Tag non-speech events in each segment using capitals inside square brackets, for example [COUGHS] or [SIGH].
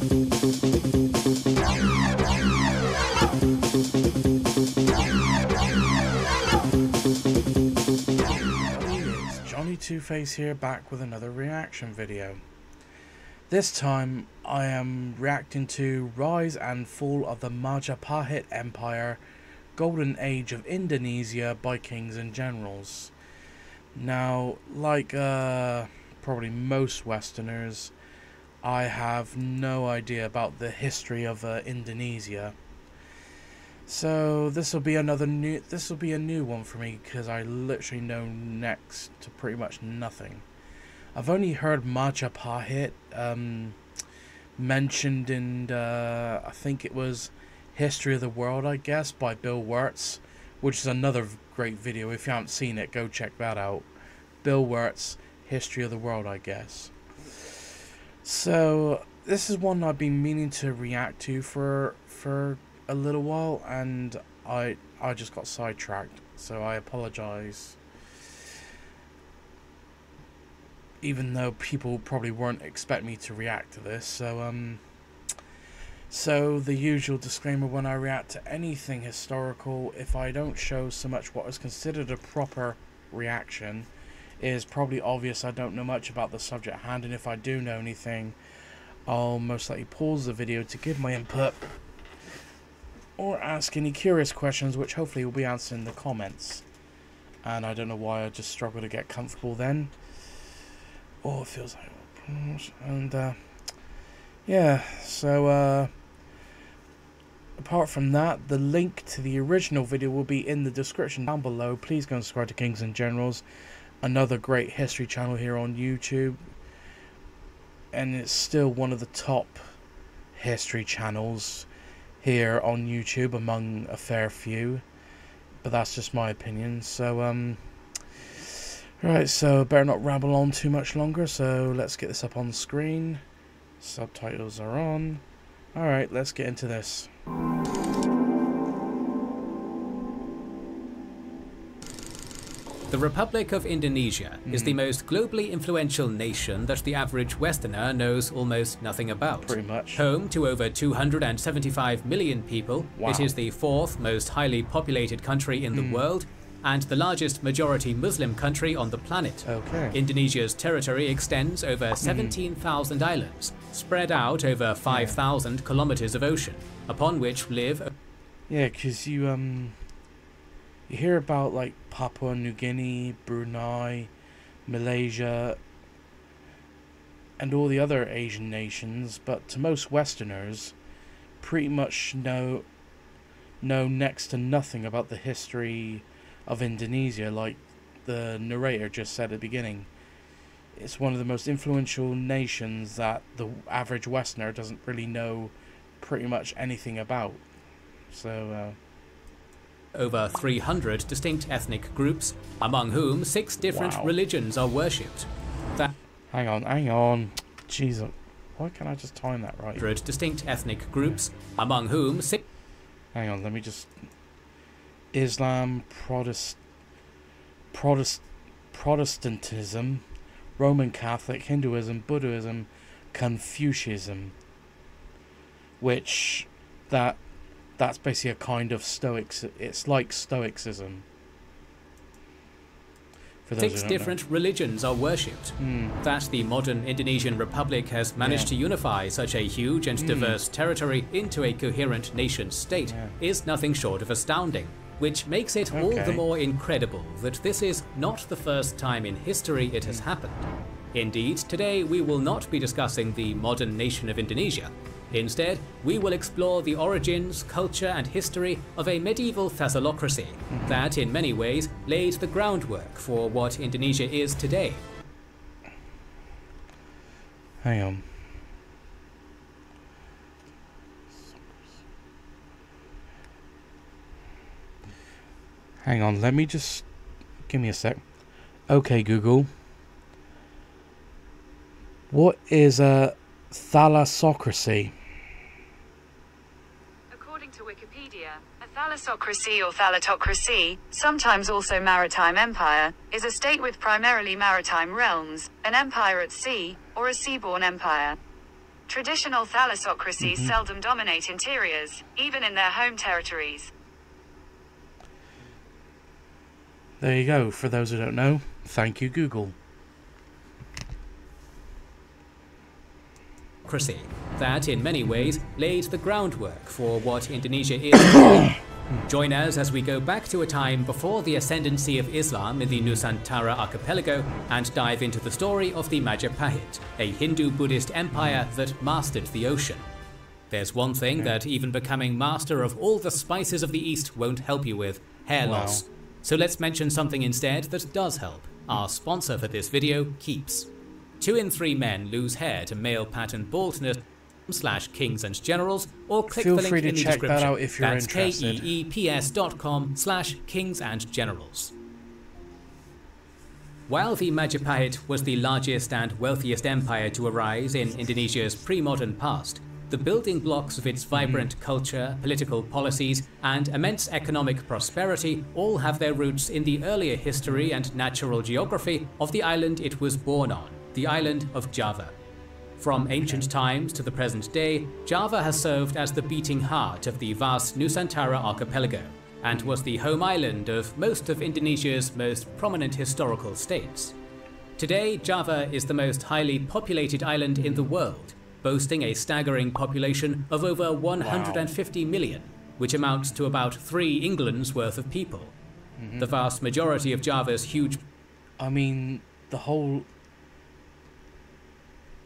Johnny Two Face here back with another reaction video. This time I am reacting to Rise and Fall of the Majapahit Empire Golden Age of Indonesia by Kings and Generals. Now, like uh, probably most Westerners, I have no idea about the history of uh, Indonesia. So this will be another new. This will be a new one for me because I literally know next to pretty much nothing. I've only heard Majapahit um, mentioned in uh, I think it was History of the World, I guess, by Bill Wurtz, which is another great video. If you haven't seen it, go check that out. Bill Wurtz, History of the World, I guess. So this is one I've been meaning to react to for for a little while, and I I just got sidetracked, so I apologize. Even though people probably weren't expect me to react to this, so um. So the usual disclaimer when I react to anything historical, if I don't show so much what is considered a proper reaction, is probably obvious I don't know much about the subject at hand, and if I do know anything, I'll most likely pause the video to give my input or ask any curious questions, which hopefully will be answered in the comments. And I don't know why I just struggle to get comfortable then. Oh, it feels like... And, uh... Yeah, so, uh... Apart from that, the link to the original video will be in the description down below. Please go and subscribe to Kings and Generals. Another great history channel here on YouTube. And it's still one of the top history channels here on YouTube among a fair few. But that's just my opinion. So, um, right, so better not ramble on too much longer. So let's get this up on screen. Subtitles are on. Alright, let's get into this. The Republic of Indonesia mm. is the hmm. most globally influential nation that the average Westerner knows almost nothing about. Pretty much. Home to over 275 million people, wow. it is the fourth most highly populated country in the mm. world and the largest majority Muslim country on the planet. Okay. Indonesia's territory extends over hmm. 17,000 mm. islands, spread out over 5,000 yeah. kilometers of ocean, upon which live. Yeah, because you um you hear about like Papua New Guinea, Brunei, Malaysia, and all the other Asian nations, but to most Westerners, pretty much know know next to nothing about the history of Indonesia, like the narrator just said at the beginning. It's one of the most influential nations that the average Westerner doesn't really know pretty much anything about. So, uh, over 300 distinct ethnic groups, among whom six different wow. religions are worshipped. That hang on, hang on, Jesus, why can't I just time that right? Distinct ethnic groups, among whom six. Hang on, let me just. Islam, Protest, Protest, Protestantism, Roman Catholic, Hinduism, Buddhism, Confucianism, which that that's basically a kind of stoics. It's like stoicism. Six different know. religions are worshipped. Mm. That the modern Indonesian Republic has managed yeah. to unify such a huge and mm. diverse territory into a coherent nation state yeah. is nothing short of astounding, which makes it okay. all the more incredible that this is not the first time in history it has mm. happened. Indeed, today we will not be discussing the modern nation of Indonesia, Instead, we will explore the origins, culture, and history of a medieval Thalassocracy mm-hmm. that, in many ways, laid the groundwork for what Indonesia is today. Hang on. Hang on, let me just give me a sec. Okay, Google. What is a thalassocracy? Thalassocracy or thalattocracy, sometimes also maritime empire, is a state with primarily maritime realms, an empire at sea, or a seaborne empire. Traditional thalassocracies Mm-hmm. seldom dominate interiors, even in their home territories. There you go. For those who don't know, thank you, Google. that, in many ways, laid the groundwork for what Indonesia is [COUGHS] today. Join us as we go back to a time before the ascendancy of Islam in the Nusantara archipelago and dive into the story of the Majapahit, a Hindu-Buddhist empire that mastered the ocean. There's one thing that even becoming master of all the spices of the East won't help you with, hair Wow. loss. So let's mention something instead that does help. Our sponsor for this video, Keeps. Two in three men lose hair to male pattern baldness slash kings and generals or click Feel the link free to in the check that description. out if you're That's interested. keeps dot com slash kings and generals. While the Majapahit was the largest and wealthiest empire to arise in Indonesia's pre-modern past, the building blocks of its vibrant culture, political policies, and immense economic prosperity all have their roots in the earlier history and natural geography of the island it was born on, the island of Java. From ancient times to the present day, Java has served as the beating heart of the vast Nusantara archipelago and was the home island of most of Indonesia's most prominent historical states. Today, Java is the most highly populated island in the world, boasting a staggering population of over 150 million, which amounts to about three England's worth of people. Mm-hmm. The vast majority of Java's huge I mean, the whole.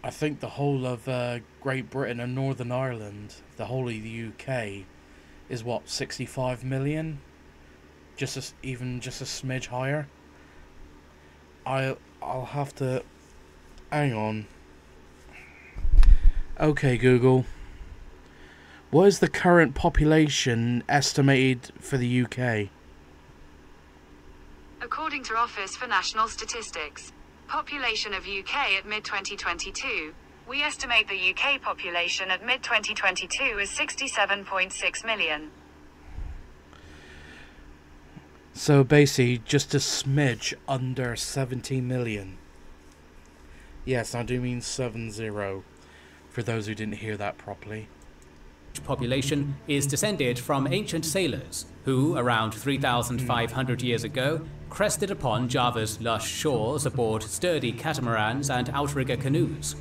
I think the whole of uh, Great Britain and Northern Ireland, the whole of the UK, is what sixty-five million. Just as even just a smidge higher. I I'll have to. Hang on. Okay, Google. What is the current population estimated for the UK? According to Office for National Statistics, population of UK at mid 2022, we estimate the UK population at mid 2022 is 67.6 million. So basically, just a smidge under 70 million. Yes, I do mean 70, For those who didn't hear that properly. population is descended from ancient sailors who, around 3,500 years ago, crested upon Java's lush shores aboard sturdy catamarans and outrigger canoes.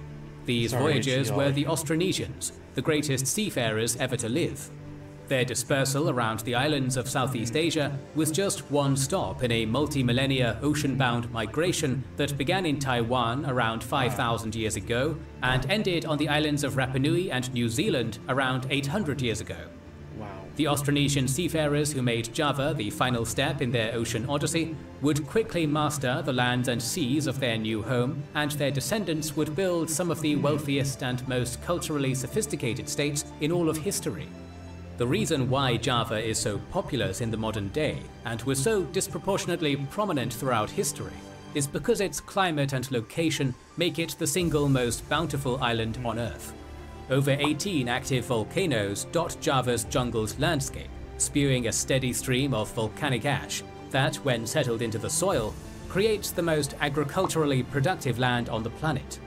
These Sorry, voyagers were the Austronesians, the greatest seafarers ever to live. Their dispersal around the islands of Southeast Asia was just one stop in a multi-millennia ocean-bound migration that began in Taiwan around 5,000 years ago and ended on the islands of Rapa Nui and New Zealand around 800 years ago. The Austronesian seafarers who made Java the final step in their ocean odyssey would quickly master the lands and seas of their new home, and their descendants would build some of the wealthiest and most culturally sophisticated states in all of history. The reason why Java is so populous in the modern day and was so disproportionately prominent throughout history is because its climate and location make it the single most bountiful island on Earth. Over 18 active volcanoes dot Java's jungled landscape, spewing a steady stream of volcanic ash that, when settled into the soil, creates the most agriculturally productive land on the planet.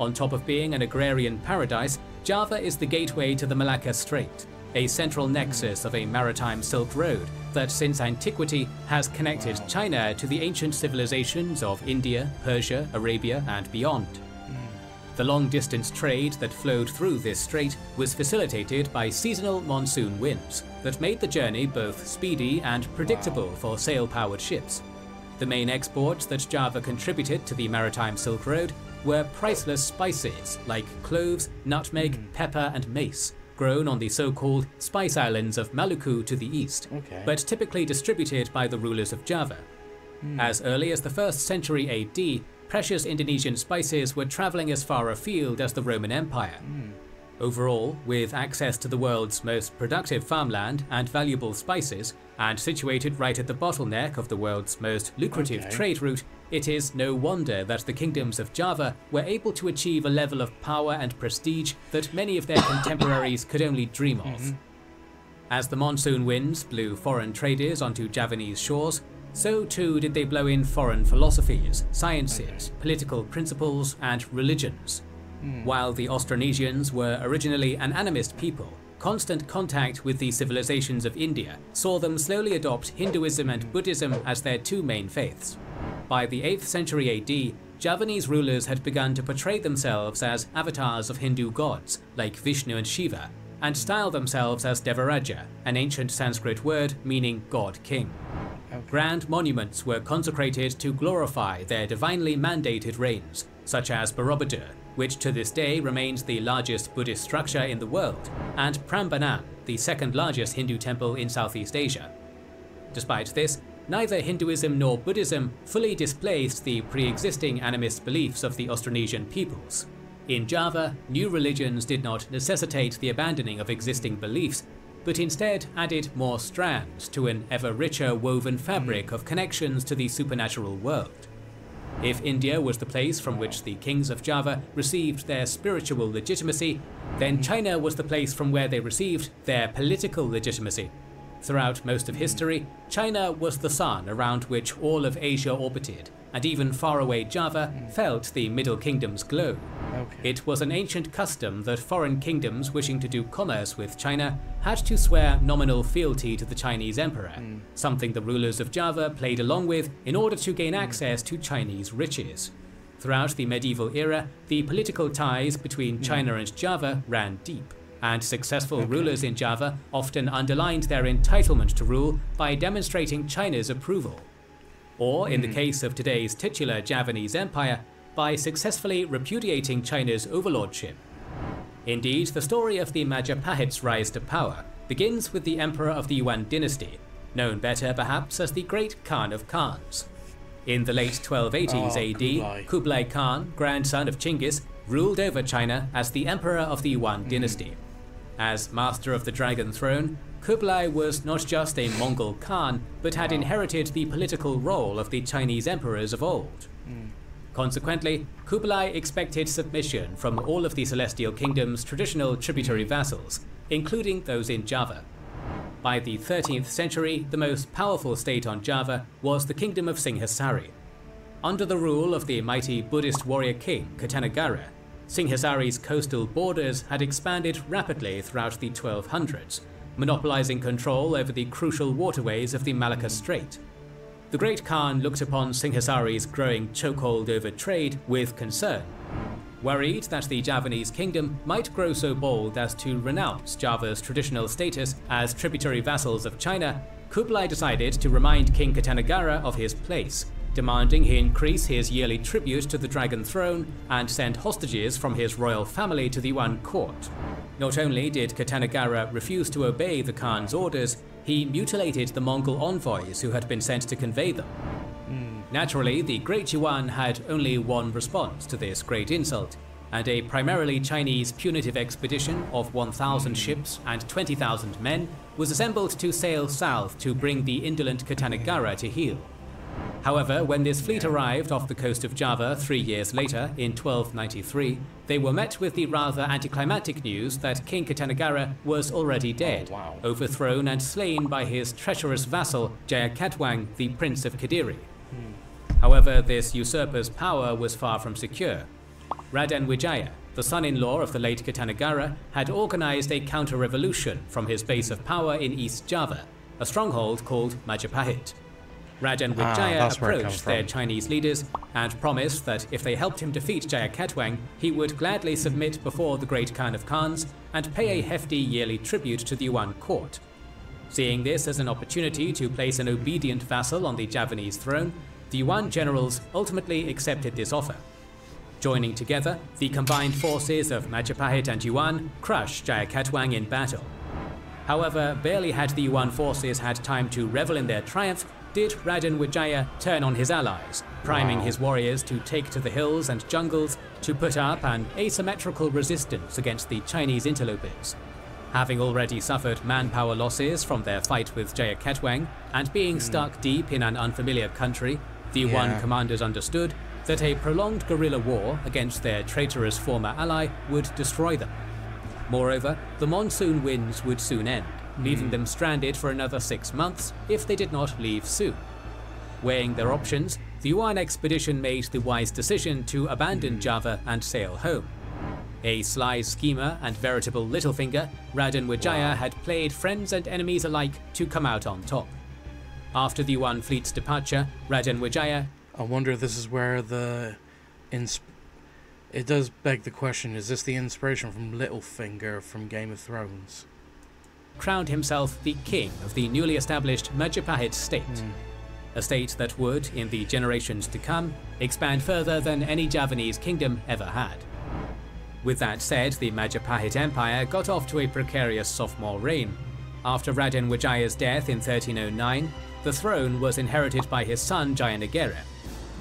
On top of being an agrarian paradise, Java is the gateway to the Malacca Strait, a central nexus of a maritime Silk Road that since antiquity has connected China to the ancient civilizations of India, Persia, Arabia, and beyond. The long distance trade that flowed through this strait was facilitated by seasonal monsoon winds that made the journey both speedy and predictable for sail powered ships. The main exports that Java contributed to the maritime Silk Road were priceless spices like cloves, nutmeg, hmm. pepper, and mace, grown on the so called Spice Islands of Maluku to the east, Okay. but typically distributed by the rulers of Java. Hmm. As early as the 1st century AD, precious Indonesian spices were traveling as far afield as the Roman Empire. Hmm. Overall, with access to the world's most productive farmland and valuable spices, and situated right at the bottleneck of the world's most lucrative Okay. trade route, it is no wonder that the kingdoms of Java were able to achieve a level of power and prestige that many of their contemporaries could only dream of. Mm-hmm. As the monsoon winds blew foreign traders onto Javanese shores, so too did they blow in foreign philosophies, sciences, political principles, and religions. Hmm. While the Austronesians were originally an animist people, constant contact with the civilizations of India saw them slowly adopt Hinduism and hmm. Buddhism as their two main faiths. By the 8th century AD, Javanese rulers had begun to portray themselves as avatars of Hindu gods, like Vishnu and Shiva, and style themselves as Devaraja, an ancient Sanskrit word meaning god king. Grand monuments were consecrated to glorify their divinely mandated reigns, such as Borobudur, which to this day remains the largest Buddhist structure in the world, and Prambanan, the second largest Hindu temple in Southeast Asia. Despite this, neither Hinduism nor Buddhism fully displaced the pre-existing animist beliefs of the Austronesian peoples. In Java, new religions did not necessitate the abandoning of existing beliefs, but instead added more strands to an ever richer woven fabric of connections to the supernatural world. If India was the place from which the kings of Java received their spiritual legitimacy, then China was the place from where they received their political legitimacy. Throughout most of history, China was the sun around which all of Asia orbited, and even faraway Java felt the Middle Kingdom's glow. Okay. It was an ancient custom that foreign kingdoms wishing to do commerce with China had to swear nominal fealty to the Chinese emperor, mm. something the rulers of Java played along with in order to gain access to Chinese riches. Throughout the medieval era, the political ties between mm. China and Java ran deep, and successful okay. rulers in Java often underlined their entitlement to rule by demonstrating China's approval or in the hmm. case of today's titular Javanese empire, by successfully repudiating China's overlordship. Indeed, the story of the Majapahit's rise to power begins with the emperor of the Yuan dynasty, known better perhaps as the Great Khan of Khans. In the late 1280s oh, AD, Kublai. Kublai Khan, grandson of Chinggis, ruled over China as the emperor of the Yuan mm. dynasty. As master of the Dragon Throne, Kublai was not just a Mongol Khan, but had inherited the political role of the Chinese emperors of old. Mm. Consequently, Kublai expected submission from all of the Celestial Kingdom's traditional tributary vassals, including those in Java. By the 13th century, the most powerful state on Java was the Kingdom of Singhasari. Under the rule of the mighty Buddhist warrior king Kertanagara, Singhasari's coastal borders had expanded rapidly throughout the 1200s, monopolizing control over the crucial waterways of the Malacca Strait. The Great Khan looked upon Singhasari's growing chokehold over trade with concern. Worried that the Javanese kingdom might grow so bold as to renounce Java's traditional status as tributary vassals of China, Kublai decided to remind King Kertanagara of his place demanding he increase his yearly tribute to the Dragon Throne and send hostages from his royal family to the Yuan court. Not only did Kertanagara refuse to obey the Khan's orders, he mutilated the Mongol envoys who had been sent to convey them. Naturally, the Great Yuan had only one response to this great insult, and a primarily Chinese punitive expedition of 1,000 ships and 20,000 men was assembled to sail south to bring the indolent Kertanagara to heel. However, when this fleet arrived off the coast of Java three years later, in 1293, they were met with the rather anticlimactic news that King Kertanagara was already dead, oh, wow. overthrown and slain by his treacherous vassal Jayakatwang, the Prince of Kadiri. Hmm. However, this usurper's power was far from secure. Raden Wijaya, the son-in-law of the late Kertanagara, had organized a counter-revolution from his base of power in East Java, a stronghold called Majapahit. Wijaya ah, approached their Chinese leaders and promised that if they helped him defeat Jayakatwang, he would gladly submit before the Great Khan of Khans and pay a hefty yearly tribute to the Yuan court. Seeing this as an opportunity to place an obedient vassal on the Javanese throne, the Yuan generals ultimately accepted this offer. Joining together, the combined forces of Majapahit and Yuan crushed Jayakatwang in battle. However, barely had the Yuan forces had time to revel in their triumph did Raden Wijaya turn on his allies, priming wow. his warriors to take to the hills and jungles to put up an asymmetrical resistance against the Chinese interlopers. Having already suffered manpower losses from their fight with Jaya Jayakatwang and being mm. stuck deep in an unfamiliar country, the yeah. Yuan commanders understood that a prolonged guerrilla war against their traitorous former ally would destroy them. Moreover, the monsoon winds would soon end, leaving hmm. them stranded for another six months if they did not leave soon. Weighing their options, the Yuan expedition made the wise decision to abandon hmm. Java and sail home. A sly schemer and veritable Littlefinger, Raden Wijaya had played friends and enemies alike to come out on top. After the Yuan fleet's departure, Raden Wijaya. I wonder if this is where the. Insp- it does beg the question is this the inspiration from Littlefinger from Game of Thrones? Crowned himself the king of the newly established Majapahit state. Mm. A state that would, in the generations to come, expand further than any Javanese kingdom ever had. With that said, the Majapahit Empire got off to a precarious sophomore reign. After Raden Wijaya's death in 1309, the throne was inherited by his son Jayanagara.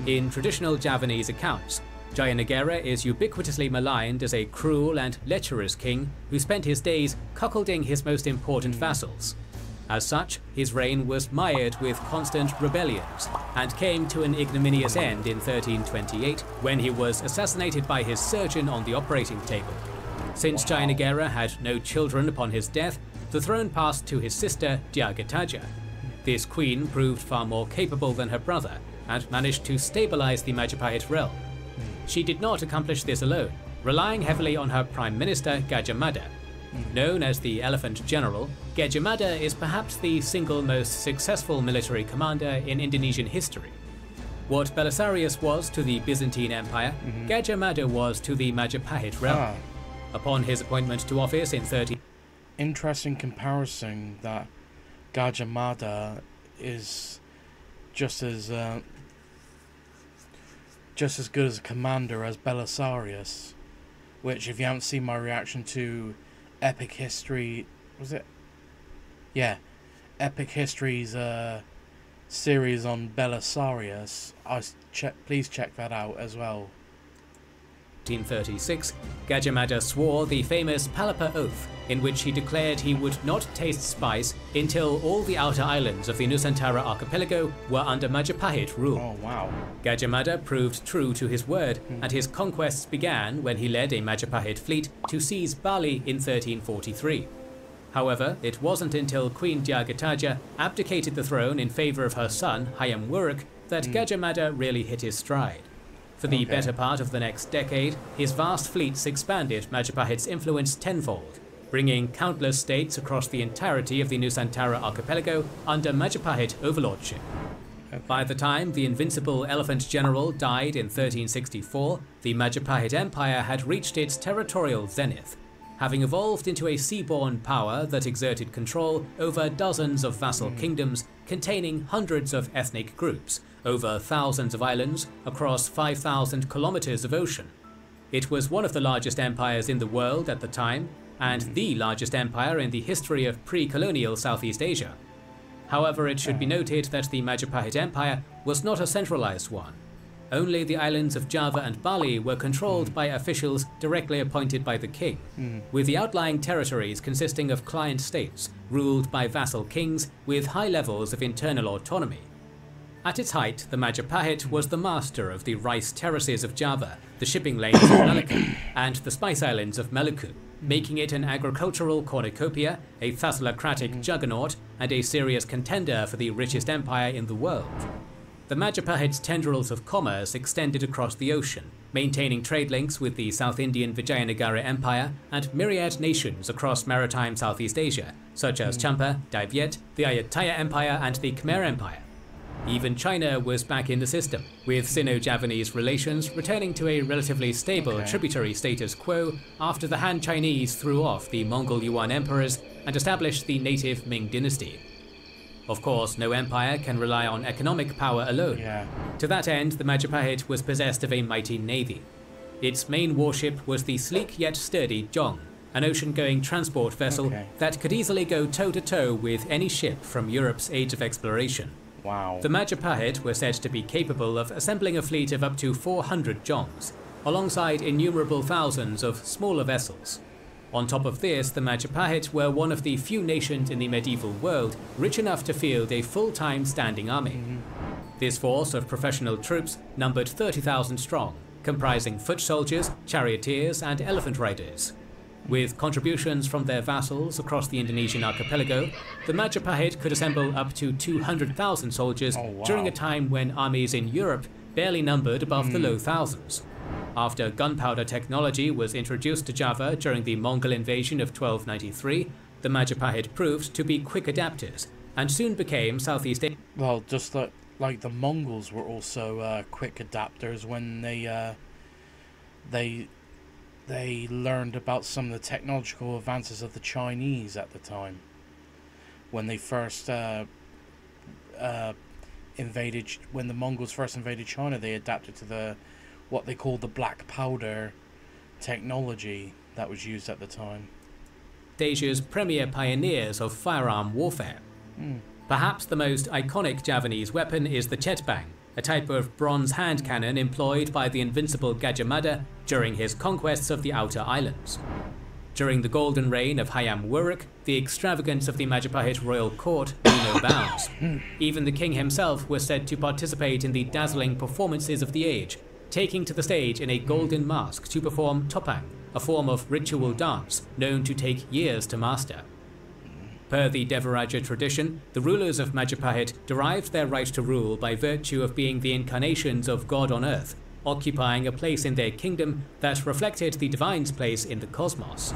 In traditional Javanese accounts, Jayanagara is ubiquitously maligned as a cruel and lecherous king who spent his days cuckolding his most important hmm. vassals. As such, his reign was mired with constant rebellions, and came to an ignominious end in 1328 when he was assassinated by his surgeon on the operating table. Since Jayanagara had no children upon his death, the throne passed to his sister Jayagataja. This queen proved far more capable than her brother, and managed to stabilize the Majapahit realm. She did not accomplish this alone, relying heavily on her prime minister Gajah Mada, Known as the Elephant General, Gajah Mada is perhaps the single most successful military commander in Indonesian history. What Belisarius was to the Byzantine Empire, mm-hmm. Gajah Mada was to the Majapahit realm. Ah. Upon his appointment to office in 30. Interesting comparison that Gajah Mada is just as uh, just as good as a commander as Belisarius, which, if you haven't seen my reaction to Epic History was it? Yeah, Epic History's uh, series on Belisarius. I check. Please check that out as well. 1836, Gajah Mada swore the famous Palapa Oath, in which he declared he would not taste spice until all the outer islands of the Nusantara archipelago were under Majapahit rule. Oh, wow. Gajah Mada proved true to his word, hmm. and his conquests began when he led a Majapahit fleet to seize Bali in 1343. However, it wasn't until Queen Jayagataja abdicated the throne in favour of her son, Hayam Wuruk, that mm. Gajah Mada really hit his stride. For the okay. better part of the next decade, his vast fleets expanded Majapahit's influence tenfold, bringing countless states across the entirety of the Nusantara archipelago under Majapahit overlordship. Okay. By the time the invincible Elephant General died in 1364, the Majapahit Empire had reached its territorial zenith, having evolved into a seaborne power that exerted control over dozens of vassal mm. kingdoms containing hundreds of ethnic groups, over thousands of islands across 5,000 kilometers of ocean. It was one of the largest empires in the world at the time, and the largest empire in the history of pre-colonial Southeast Asia. However, it should be noted that the Majapahit Empire was not a centralized one. Only the islands of Java and Bali were controlled by officials directly appointed by the king, with the outlying territories consisting of client states ruled by vassal kings with high levels of internal autonomy. At its height, the Majapahit was the master of the rice terraces of Java, the shipping lanes of Malacca, [COUGHS] and the spice islands of Maluku, making it an agricultural cornucopia, a thalassocratic mm. juggernaut, and a serious contender for the richest empire in the world. The Majapahit's tendrils of commerce extended across the ocean, maintaining trade links with the South Indian Vijayanagara Empire and myriad nations across maritime Southeast Asia, such as mm. Champa, Dai Viet, the Ayutthaya Empire, and the Khmer Empire. Even China was back in the system, with Sino-Javanese relations returning to a relatively stable okay. tributary status quo after the Han Chinese threw off the Mongol Yuan emperors and established the native Ming dynasty. Of course, no empire can rely on economic power alone. Yeah. To that end, the Majapahit was possessed of a mighty navy. Its main warship was the sleek yet sturdy Jong, an ocean-going transport vessel okay. that could easily go toe-to-toe -to -toe with any ship from Europe's Age of Exploration. Wow. The Majapahit were said to be capable of assembling a fleet of up to 400 jongs, alongside innumerable thousands of smaller vessels. On top of this, the Majapahit were one of the few nations in the medieval world rich enough to field a full-time standing army. Mm -hmm. This force of professional troops numbered 30,000 strong, comprising foot soldiers, charioteers, and elephant riders. With contributions from their vassals across the Indonesian archipelago, the Majapahit could assemble up to 200,000 soldiers oh, wow. during a time when armies in Europe barely numbered above mm. the hmm. low thousands. after gunpowder technology was introduced to Java during the Mongol invasion of 1293, the Majapahit proved to be quick adapters and soon became Southeast Asia. Well, just like, like the Mongols were also uh, quick adapters when they uh, they they learned about some of the technological advances of the Chinese at the time when they first uh, uh, invaded when the Mongols first invaded China they adapted to the what they called the black powder technology that was used at the time Asia's premier pioneers of firearm warfare. Mm. Perhaps the most iconic Javanese weapon is the cetbang, a type of bronze hand cannon employed by the invincible Gajah Mada during his conquests of the outer islands. During the golden reign of Hayam Wuruk, the extravagance of the Majapahit royal court knew no bounds. Even the king himself was said to participate in the dazzling performances of the age, taking to the stage in a golden mask to perform topeng, a form of ritual dance known to take years to master. Per the Devaraja tradition, the rulers of Majapahit derived their right to rule by virtue of being the incarnations of God on earth, occupying a place in their kingdom that reflected the divine's place in the cosmos.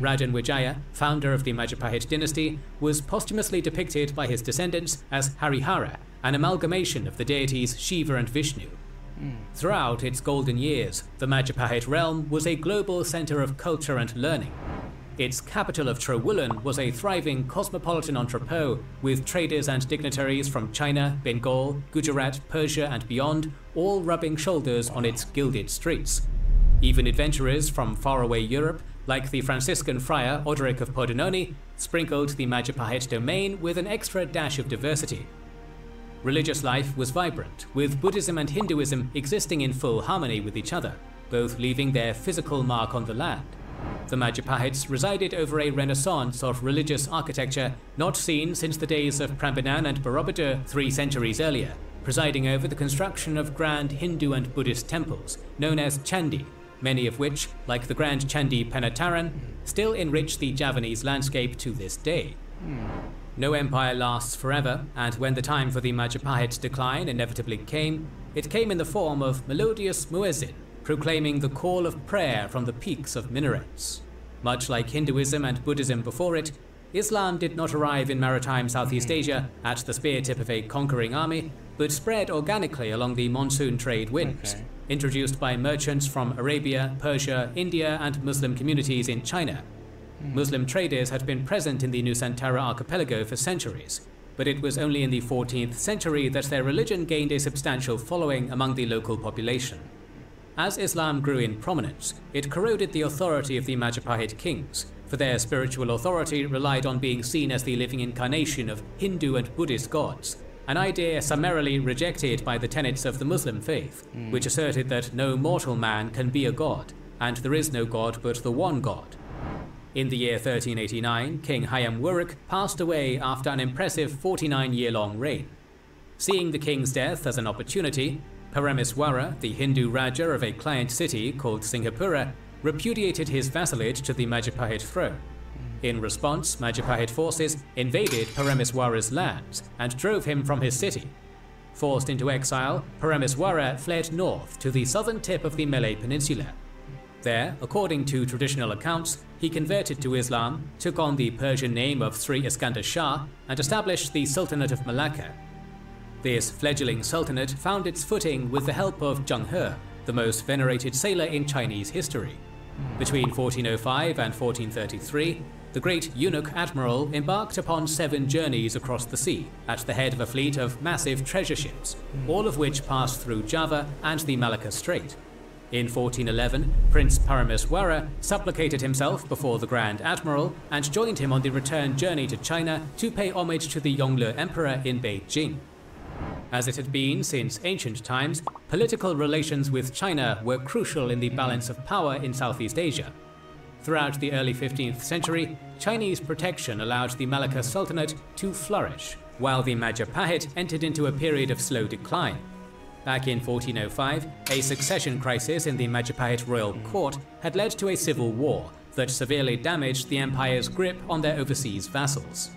Raden Wijaya, founder of the Majapahit dynasty, was posthumously depicted by his descendants as Harihara, an amalgamation of the deities Shiva and Vishnu. Throughout its golden years, the Majapahit realm was a global center of culture and learning. Its capital of Trowulan was a thriving cosmopolitan entrepot with traders and dignitaries from China, Bengal, Gujarat, Persia, and beyond all rubbing shoulders on its gilded streets. Even adventurers from faraway Europe, like the Franciscan friar Odoric of Pordenone, sprinkled the Majapahit domain with an extra dash of diversity. Religious life was vibrant, with Buddhism and Hinduism existing in full harmony with each other, both leaving their physical mark on the land. The Majapahits resided over a renaissance of religious architecture not seen since the days of Prambanan and Borobudur three centuries earlier, presiding over the construction of grand Hindu and Buddhist temples, known as Chandi, many of which, like the Grand Chandi Penataran, still enrich the Javanese landscape to this day. No empire lasts forever, and when the time for the Majapahit decline inevitably came, it came in the form of melodious muezzin, proclaiming the call of prayer from the peaks of minarets. Much like Hinduism and Buddhism before it, Islam did not arrive in maritime Southeast Asia at the spear tip of a conquering army, but spread organically along the monsoon trade winds, Okay. introduced by merchants from Arabia, Persia, India, and Muslim communities in China. Hmm. Muslim traders had been present in the Nusantara archipelago for centuries, but it was only in the 14th century that their religion gained a substantial following among the local population. As Islam grew in prominence, it corroded the authority of the Majapahit kings, for their spiritual authority relied on being seen as the living incarnation of Hindu and Buddhist gods, an idea summarily rejected by the tenets of the Muslim faith, hmm. which asserted that no mortal man can be a god, and there is no god but the one god. In the year 1389, King Hayam Wuruk passed away after an impressive 49 year long reign. Seeing the king's death as an opportunity, Parameswara, the Hindu Raja of a client city called Singhapura, repudiated his vassalage to the Majapahit throne. In response, Majapahit forces invaded Parameswara's lands and drove him from his city. Forced into exile, Parameswara fled north to the southern tip of the Malay Peninsula. There, according to traditional accounts, he converted to Islam, took on the Persian name of Sri Iskandar Shah, and established the Sultanate of Malacca. This fledgling sultanate found its footing with the help of Zheng He, the most venerated sailor in Chinese history. Between 1405 and 1433, the great eunuch admiral embarked upon seven journeys across the sea at the head of a fleet of massive treasure ships, all of which passed through Java and the Malacca Strait. In 1411, Prince Parameswara supplicated himself before the Grand Admiral and joined him on the return journey to China to pay homage to the Yongle Emperor in Beijing. As it had been since ancient times, political relations with China were crucial in the balance of power in Southeast Asia. Throughout the early 15th century, Chinese protection allowed the Malacca Sultanate to flourish, while the Majapahit entered into a period of slow decline. Back in 1405, a succession crisis in the Majapahit royal court had led to a civil war that severely damaged the empire's grip on their overseas vassals.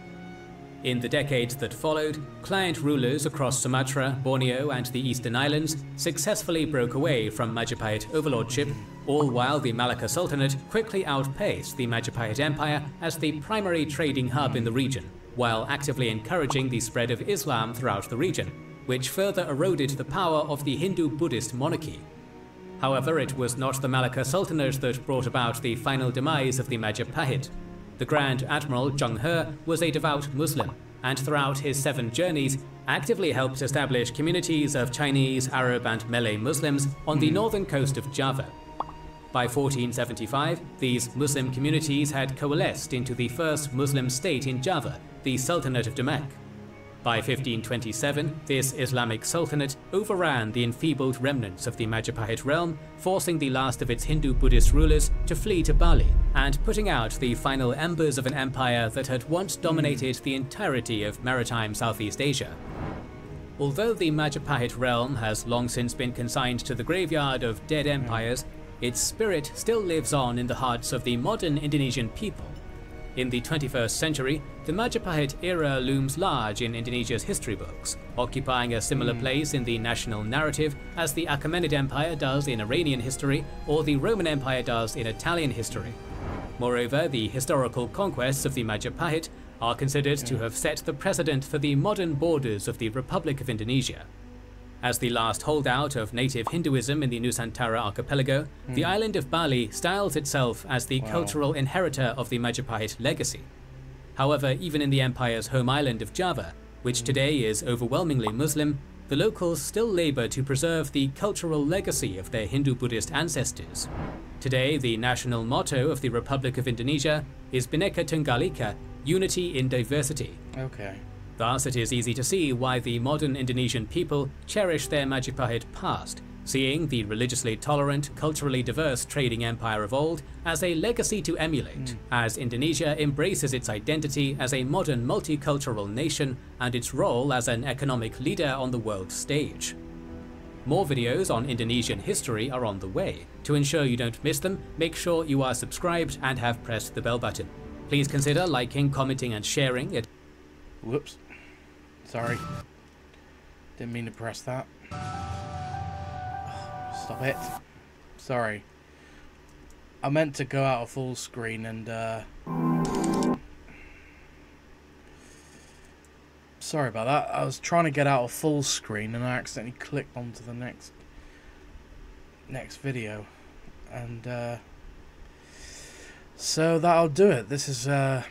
In the decades that followed, client rulers across Sumatra, Borneo, and the Eastern Islands successfully broke away from Majapahit overlordship, all while the Malacca Sultanate quickly outpaced the Majapahit Empire as the primary trading hub in the region, while actively encouraging the spread of Islam throughout the region, which further eroded the power of the Hindu-Buddhist monarchy. However, it was not the Malacca Sultanate that brought about the final demise of the Majapahit. The Grand Admiral Zheng He was a devout Muslim, and throughout his seven journeys, actively helped establish communities of Chinese, Arab, and Malay Muslims on the hmm. northern coast of Java. By 1475, these Muslim communities had coalesced into the first Muslim state in Java, the Sultanate of Demak. By 1527, this Islamic Sultanate overran the enfeebled remnants of the Majapahit realm, forcing the last of its Hindu-Buddhist rulers to flee to Bali, and putting out the final embers of an empire that had once dominated the entirety of maritime Southeast Asia. Although the Majapahit realm has long since been consigned to the graveyard of dead empires, its spirit still lives on in the hearts of the modern Indonesian people, in the 21st century, the Majapahit era looms large in Indonesia's history books, occupying a similar mm. place in the national narrative as the Achaemenid Empire does in Iranian history or the Roman Empire does in Italian history. Moreover, the historical conquests of the Majapahit are considered to have set the precedent for the modern borders of the Republic of Indonesia. As the last holdout of native Hinduism in the Nusantara archipelago, mm. the island of Bali styles itself as the wow. cultural inheritor of the Majapahit legacy. However, even in the empire's home island of Java, which today is overwhelmingly Muslim, the locals still labor to preserve the cultural legacy of their Hindu-Buddhist ancestors. Today, the national motto of the Republic of Indonesia is Bhinneka Tunggal Ika, unity in diversity. Okay. Thus, it is easy to see why the modern Indonesian people cherish their Majapahit past, seeing the religiously tolerant, culturally diverse trading empire of old as a legacy to emulate, mm. as Indonesia embraces its identity as a modern multicultural nation and its role as an economic leader on the world stage. More videos on Indonesian history are on the way. To ensure you don't miss them, make sure you are subscribed and have pressed the bell button. Please consider liking, commenting and sharing it. Whoops. Sorry. Didn't mean to press that. Stop it. Sorry. I meant to go out of full screen and, uh... Sorry about that. I was trying to get out of full screen and I accidentally clicked onto the next next video. And, uh... So that'll do it. This is, uh...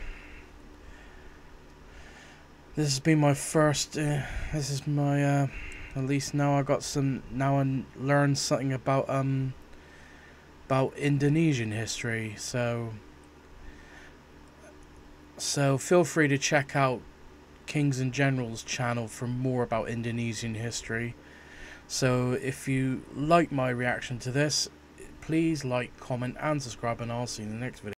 This has been my first, uh, this is my, uh, at least now I got some, now I learned something about, um, about Indonesian history, so, so feel free to check out Kings and Generals channel for more about Indonesian history. So if you like my reaction to this, please like, comment and subscribe and I'll see you in the next video.